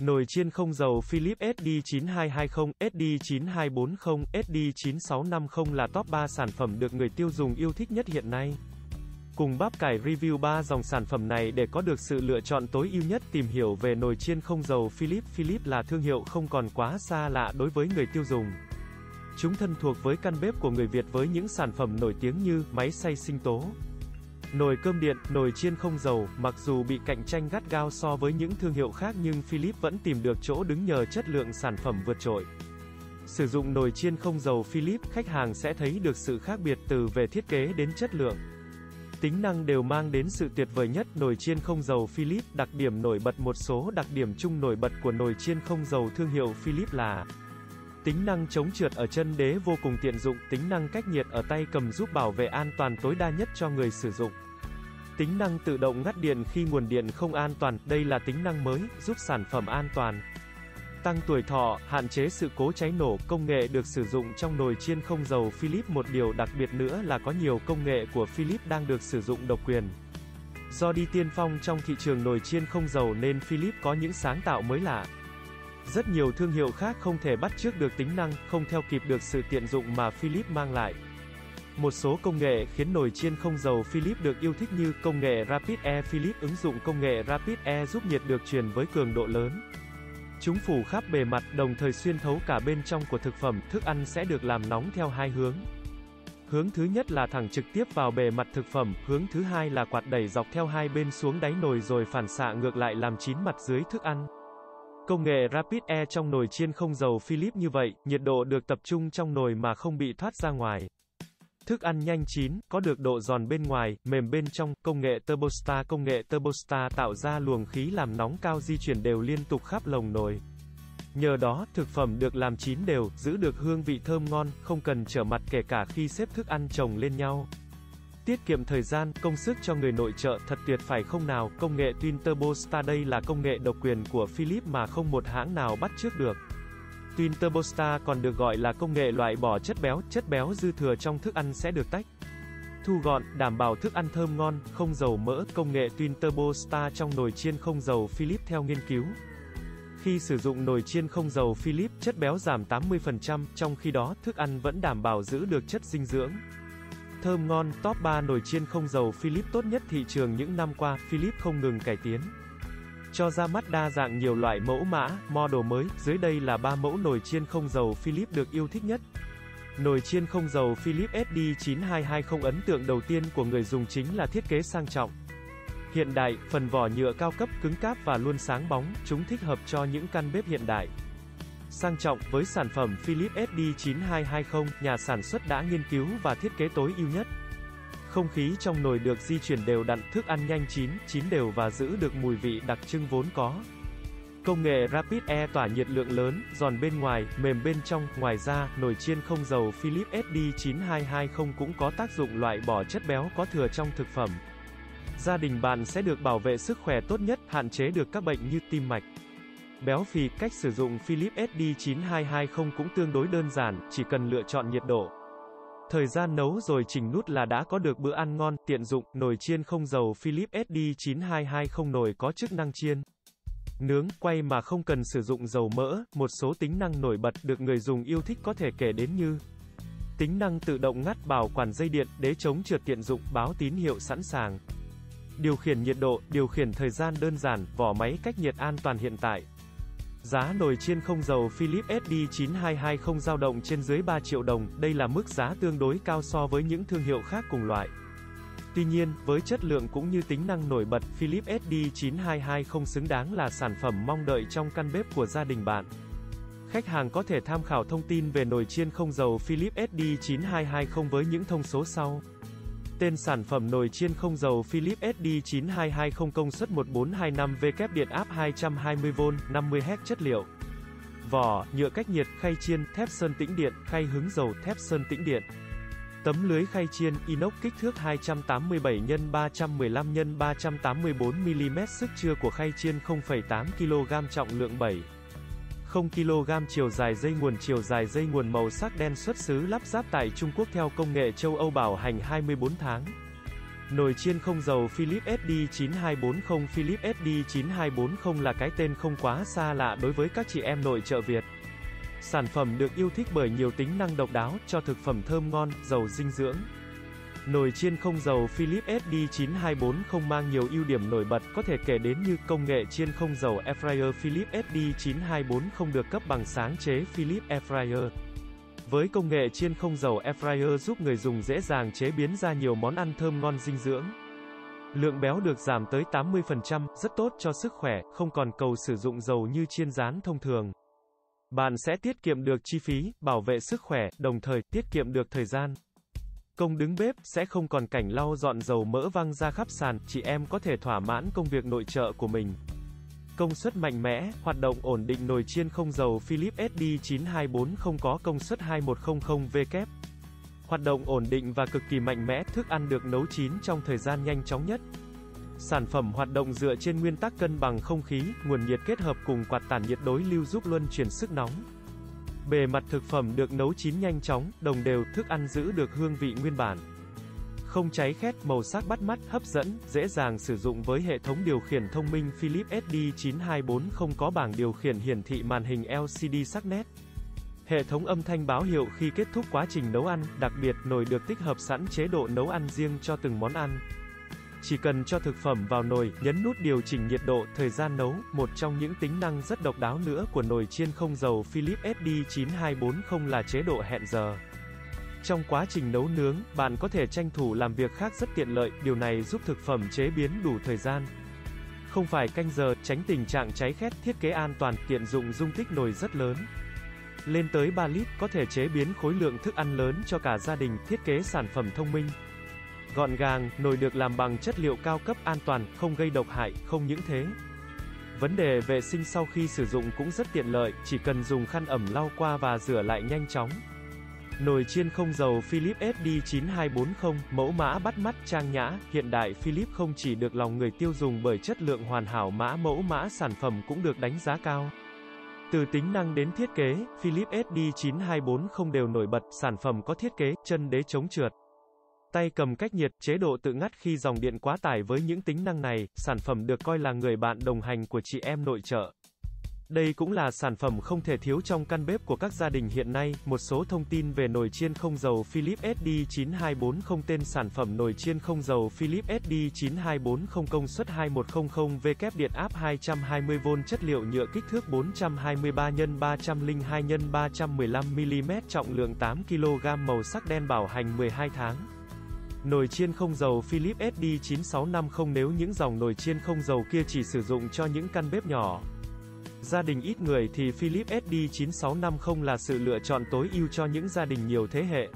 Nồi chiên không dầu Philips SD9220, SD9240, SD9650 là top 3 sản phẩm được người tiêu dùng yêu thích nhất hiện nay. Cùng bắp cải review 3 dòng sản phẩm này để có được sự lựa chọn tối ưu nhất tìm hiểu về nồi chiên không dầu Philips. Philips là thương hiệu không còn quá xa lạ đối với người tiêu dùng. Chúng thân thuộc với căn bếp của người Việt với những sản phẩm nổi tiếng như máy xay sinh tố, Nồi cơm điện, nồi chiên không dầu, mặc dù bị cạnh tranh gắt gao so với những thương hiệu khác nhưng Philips vẫn tìm được chỗ đứng nhờ chất lượng sản phẩm vượt trội. Sử dụng nồi chiên không dầu Philips, khách hàng sẽ thấy được sự khác biệt từ về thiết kế đến chất lượng. Tính năng đều mang đến sự tuyệt vời nhất nồi chiên không dầu Philips, đặc điểm nổi bật một số đặc điểm chung nổi bật của nồi chiên không dầu thương hiệu Philips là Tính năng chống trượt ở chân đế vô cùng tiện dụng, tính năng cách nhiệt ở tay cầm giúp bảo vệ an toàn tối đa nhất cho người sử dụng. Tính năng tự động ngắt điện khi nguồn điện không an toàn, đây là tính năng mới, giúp sản phẩm an toàn. Tăng tuổi thọ, hạn chế sự cố cháy nổ, công nghệ được sử dụng trong nồi chiên không dầu Philips. Một điều đặc biệt nữa là có nhiều công nghệ của Philips đang được sử dụng độc quyền. Do đi tiên phong trong thị trường nồi chiên không dầu nên Philips có những sáng tạo mới lạ. Rất nhiều thương hiệu khác không thể bắt chước được tính năng, không theo kịp được sự tiện dụng mà Philips mang lại. Một số công nghệ khiến nồi chiên không dầu Philips được yêu thích như công nghệ Rapid Air Philips ứng dụng công nghệ Rapid Air giúp nhiệt được truyền với cường độ lớn. Chúng phủ khắp bề mặt đồng thời xuyên thấu cả bên trong của thực phẩm, thức ăn sẽ được làm nóng theo hai hướng. Hướng thứ nhất là thẳng trực tiếp vào bề mặt thực phẩm, hướng thứ hai là quạt đẩy dọc theo hai bên xuống đáy nồi rồi phản xạ ngược lại làm chín mặt dưới thức ăn. Công nghệ Rapid Air trong nồi chiên không dầu Philips như vậy, nhiệt độ được tập trung trong nồi mà không bị thoát ra ngoài. Thức ăn nhanh chín, có được độ giòn bên ngoài, mềm bên trong, công nghệ Turbostar Công nghệ Turbostar tạo ra luồng khí làm nóng cao di chuyển đều liên tục khắp lồng nồi. Nhờ đó, thực phẩm được làm chín đều, giữ được hương vị thơm ngon, không cần trở mặt kể cả khi xếp thức ăn chồng lên nhau. Tiết kiệm thời gian, công sức cho người nội trợ thật tuyệt phải không nào, công nghệ Twin Turbo Star đây là công nghệ độc quyền của Philips mà không một hãng nào bắt trước được. Twin Turbo Star còn được gọi là công nghệ loại bỏ chất béo, chất béo dư thừa trong thức ăn sẽ được tách. Thu gọn, đảm bảo thức ăn thơm ngon, không dầu mỡ, công nghệ Twin Turbo Star trong nồi chiên không dầu Philips theo nghiên cứu. Khi sử dụng nồi chiên không dầu Philips, chất béo giảm 80%, trong khi đó, thức ăn vẫn đảm bảo giữ được chất dinh dưỡng. Thơm ngon, top 3 nồi chiên không dầu Philips tốt nhất thị trường những năm qua, Philips không ngừng cải tiến. Cho ra mắt đa dạng nhiều loại mẫu mã, model mới, dưới đây là 3 mẫu nồi chiên không dầu Philips được yêu thích nhất. Nồi chiên không dầu Philips SD9220 ấn tượng đầu tiên của người dùng chính là thiết kế sang trọng. Hiện đại, phần vỏ nhựa cao cấp, cứng cáp và luôn sáng bóng, chúng thích hợp cho những căn bếp hiện đại. Sang trọng, với sản phẩm Philips SD9220, nhà sản xuất đã nghiên cứu và thiết kế tối ưu nhất. Không khí trong nồi được di chuyển đều đặn, thức ăn nhanh chín, chín đều và giữ được mùi vị đặc trưng vốn có. Công nghệ Rapid Air tỏa nhiệt lượng lớn, giòn bên ngoài, mềm bên trong. Ngoài ra, nồi chiên không dầu Philips SD9220 cũng có tác dụng loại bỏ chất béo có thừa trong thực phẩm. Gia đình bạn sẽ được bảo vệ sức khỏe tốt nhất, hạn chế được các bệnh như tim mạch. Béo phì, cách sử dụng Philips SD9220 cũng tương đối đơn giản, chỉ cần lựa chọn nhiệt độ. Thời gian nấu rồi chỉnh nút là đã có được bữa ăn ngon, tiện dụng, nồi chiên không dầu Philips SD9220 nồi có chức năng chiên. Nướng, quay mà không cần sử dụng dầu mỡ, một số tính năng nổi bật được người dùng yêu thích có thể kể đến như Tính năng tự động ngắt bảo quản dây điện, đế chống trượt tiện dụng, báo tín hiệu sẵn sàng. Điều khiển nhiệt độ, điều khiển thời gian đơn giản, vỏ máy cách nhiệt an toàn hiện tại. Giá nồi chiên không dầu Philips SD9220 dao động trên dưới 3 triệu đồng, đây là mức giá tương đối cao so với những thương hiệu khác cùng loại. Tuy nhiên, với chất lượng cũng như tính năng nổi bật, Philips SD9220 xứng đáng là sản phẩm mong đợi trong căn bếp của gia đình bạn. Khách hàng có thể tham khảo thông tin về nồi chiên không dầu Philips SD9220 với những thông số sau. Tên sản phẩm nồi chiên không dầu Philips SD9220 công suất 1425W điện áp 220V, 50Hz chất liệu. Vỏ, nhựa cách nhiệt, khay chiên, thép sơn tĩnh điện, khay hứng dầu, thép sơn tĩnh điện. Tấm lưới khay chiên, inox kích thước 287 x 315 x 384 mm sức chứa của khay chiên 0,8 kg trọng lượng 7. 0 kg chiều dài dây nguồn chiều dài dây nguồn màu sắc đen xuất xứ lắp ráp tại Trung Quốc theo công nghệ châu Âu bảo hành 24 tháng. Nồi chiên không dầu Philips SD9240 Philips SD9240 là cái tên không quá xa lạ đối với các chị em nội trợ Việt. Sản phẩm được yêu thích bởi nhiều tính năng độc đáo, cho thực phẩm thơm ngon, giàu dinh dưỡng. Nồi chiên không dầu Philips SD9240 mang nhiều ưu điểm nổi bật có thể kể đến như công nghệ chiên không dầu Airfryer Philips SD9240 được cấp bằng sáng chế Philips Airfryer. Với công nghệ chiên không dầu Airfryer giúp người dùng dễ dàng chế biến ra nhiều món ăn thơm ngon dinh dưỡng. Lượng béo được giảm tới 80%, rất tốt cho sức khỏe, không còn cầu sử dụng dầu như chiên rán thông thường. Bạn sẽ tiết kiệm được chi phí, bảo vệ sức khỏe, đồng thời tiết kiệm được thời gian. Công đứng bếp sẽ không còn cảnh lau dọn dầu mỡ văng ra khắp sàn, chị em có thể thỏa mãn công việc nội trợ của mình. Công suất mạnh mẽ, hoạt động ổn định nồi chiên không dầu Philips SD9240 có công suất 2100W. Hoạt động ổn định và cực kỳ mạnh mẽ, thức ăn được nấu chín trong thời gian nhanh chóng nhất. Sản phẩm hoạt động dựa trên nguyên tắc cân bằng không khí, nguồn nhiệt kết hợp cùng quạt tản nhiệt đối lưu giúp luân chuyển sức nóng. Bề mặt thực phẩm được nấu chín nhanh chóng, đồng đều, thức ăn giữ được hương vị nguyên bản. Không cháy khét, màu sắc bắt mắt, hấp dẫn, dễ dàng sử dụng với hệ thống điều khiển thông minh Philips SD9240 có bảng điều khiển hiển thị màn hình LCD sắc nét. Hệ thống âm thanh báo hiệu khi kết thúc quá trình nấu ăn, đặc biệt nồi được tích hợp sẵn chế độ nấu ăn riêng cho từng món ăn. Chỉ cần cho thực phẩm vào nồi, nhấn nút điều chỉnh nhiệt độ, thời gian nấu, một trong những tính năng rất độc đáo nữa của nồi chiên không dầu Philips SD9240 là chế độ hẹn giờ. Trong quá trình nấu nướng, bạn có thể tranh thủ làm việc khác rất tiện lợi, điều này giúp thực phẩm chế biến đủ thời gian. Không phải canh giờ, tránh tình trạng cháy khét, thiết kế an toàn, tiện dụng dung tích nồi rất lớn. Lên tới 3 lít, có thể chế biến khối lượng thức ăn lớn cho cả gia đình, thiết kế sản phẩm thông minh. Gọn gàng, nồi được làm bằng chất liệu cao cấp an toàn, không gây độc hại, không những thế. Vấn đề vệ sinh sau khi sử dụng cũng rất tiện lợi, chỉ cần dùng khăn ẩm lau qua và rửa lại nhanh chóng. Nồi chiên không dầu Philips SD9240, mẫu mã bắt mắt trang nhã, hiện đại Philips không chỉ được lòng người tiêu dùng bởi chất lượng hoàn hảo mã mẫu mã sản phẩm cũng được đánh giá cao. Từ tính năng đến thiết kế, Philips SD9240 đều nổi bật, sản phẩm có thiết kế, chân đế chống trượt. Tay cầm cách nhiệt, chế độ tự ngắt khi dòng điện quá tải với những tính năng này, sản phẩm được coi là người bạn đồng hành của chị em nội trợ. Đây cũng là sản phẩm không thể thiếu trong căn bếp của các gia đình hiện nay. Một số thông tin về nồi chiên không dầu Philips SD9240 tên sản phẩm nồi chiên không dầu Philips SD9240 công suất 2100W điện áp 220V chất liệu nhựa kích thước 423 x 302 x 315 mm trọng lượng 8 kg màu sắc đen bảo hành 12 tháng. Nồi chiên không dầu Philips SD9650 nếu những dòng nồi chiên không dầu kia chỉ sử dụng cho những căn bếp nhỏ. Gia đình ít người thì Philips SD9650 là sự lựa chọn tối ưu cho những gia đình nhiều thế hệ.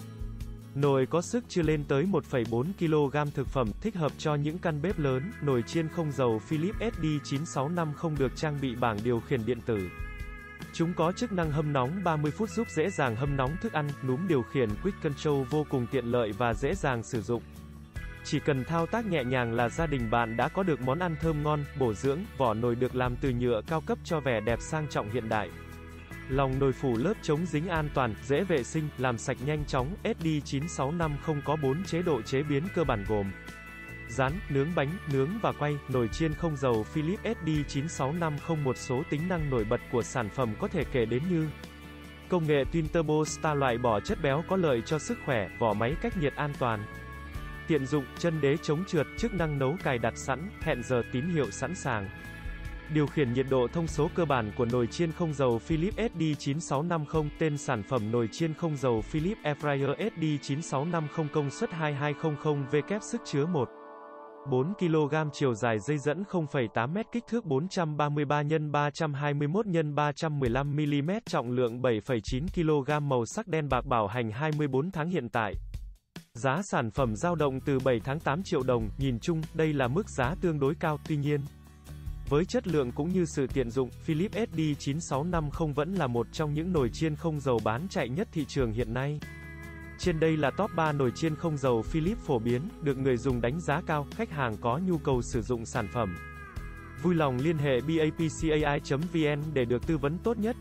Nồi có sức chưa lên tới 1,4 kg thực phẩm, thích hợp cho những căn bếp lớn. Nồi chiên không dầu Philips SD9650 được trang bị bảng điều khiển điện tử. Chúng có chức năng hâm nóng 30 phút giúp dễ dàng hâm nóng thức ăn, núm điều khiển Quick Control vô cùng tiện lợi và dễ dàng sử dụng. Chỉ cần thao tác nhẹ nhàng là gia đình bạn đã có được món ăn thơm ngon, bổ dưỡng, vỏ nồi được làm từ nhựa cao cấp cho vẻ đẹp sang trọng hiện đại. Lòng nồi phủ lớp chống dính an toàn, dễ vệ sinh, làm sạch nhanh chóng, SD9650 có 4 chế độ chế biến cơ bản gồm Rán, nướng bánh, nướng và quay, nồi chiên không dầu Philips SD9650 một số tính năng nổi bật của sản phẩm có thể kể đến như Công nghệ Twin Turbo Star loại bỏ chất béo có lợi cho sức khỏe, vỏ máy cách nhiệt an toàn, Tiện dụng, chân đế chống trượt, chức năng nấu cài đặt sẵn, hẹn giờ tín hiệu sẵn sàng. Điều khiển nhiệt độ thông số cơ bản của nồi chiên không dầu Philips SD9650 Tên sản phẩm nồi chiên không dầu Philips Airfryer SD9650 công suất 2200W sức chứa 1. 4 kg chiều dài dây dẫn 0,8 m kích thước 433 x 321 x 315 mm trọng lượng 7,9 kg màu sắc đen bạc bảo hành 24 tháng hiện tại. Giá sản phẩm giao động từ 7 tháng 8 triệu đồng, nhìn chung, đây là mức giá tương đối cao, tuy nhiên, với chất lượng cũng như sự tiện dụng, Philips SD9650 vẫn là một trong những nồi chiên không dầu bán chạy nhất thị trường hiện nay. Trên đây là top 3 nồi chiên không dầu Philips phổ biến, được người dùng đánh giá cao, khách hàng có nhu cầu sử dụng sản phẩm. Vui lòng liên hệ bapcai.vn để được tư vấn tốt nhất.